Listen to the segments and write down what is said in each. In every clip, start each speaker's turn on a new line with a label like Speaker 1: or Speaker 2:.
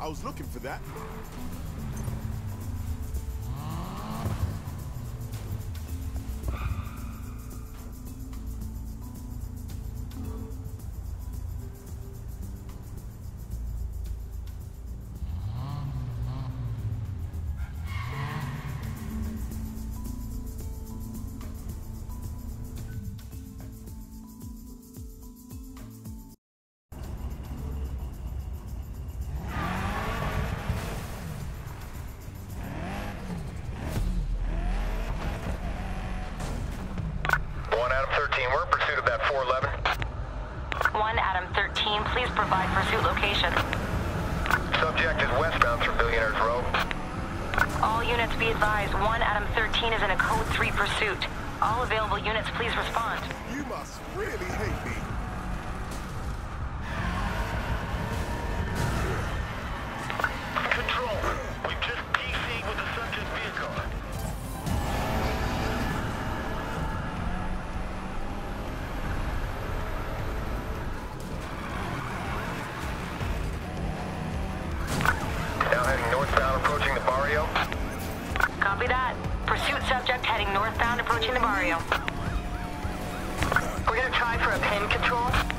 Speaker 1: I was looking for that.
Speaker 2: 13, we're in pursuit of that 411.
Speaker 3: 1 Adam 13, please provide pursuit location.
Speaker 2: Subject is westbound through Billionaire's Row.
Speaker 3: All units be advised, 1 Adam 13 is in a code 3 pursuit. All available units please respond.
Speaker 1: You must really hate me.
Speaker 2: Barrio.
Speaker 3: Copy that. Pursuit subject heading northbound approaching the barrio. We're gonna try for a pin control.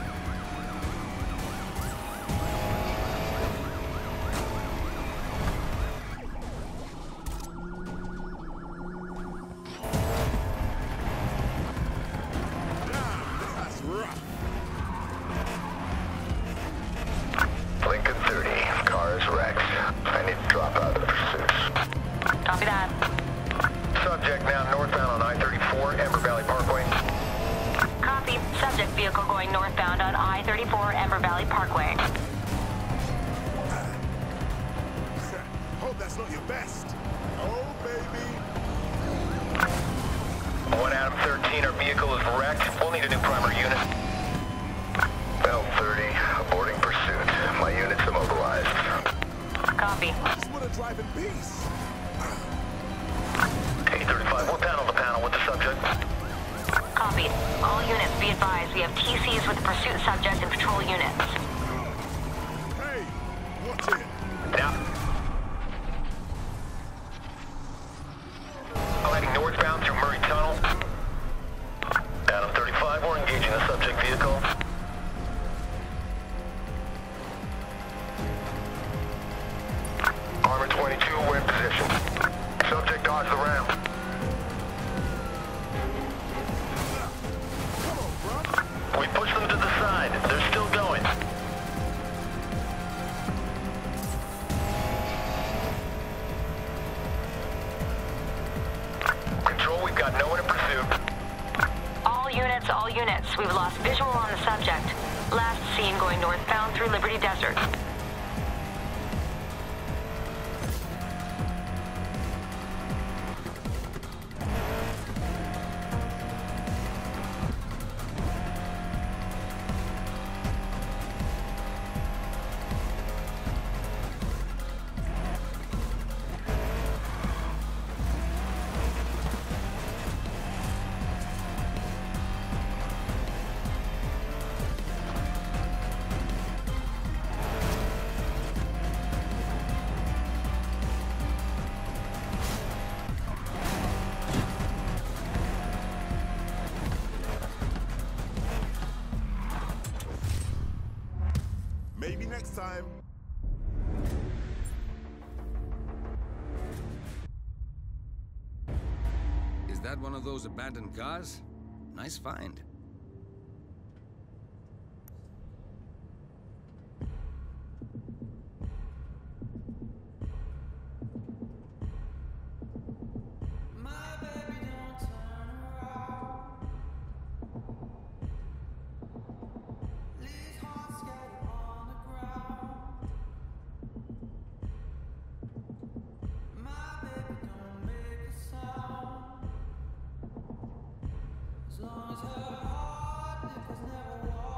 Speaker 3: Going northbound on I-34 Ember Valley Parkway.
Speaker 1: Hope that's not your best. Oh, baby.
Speaker 2: One Adam 13, our vehicle is wrecked.
Speaker 3: Advised, we have TCs with the pursuit subject and patrol units. Units, all units. We've lost visual on the subject. Last seen going northbound through Liberty Desert.
Speaker 1: Maybe next time.
Speaker 4: Is that one of those abandoned cars? Nice find. As long as her heart nipples never walk.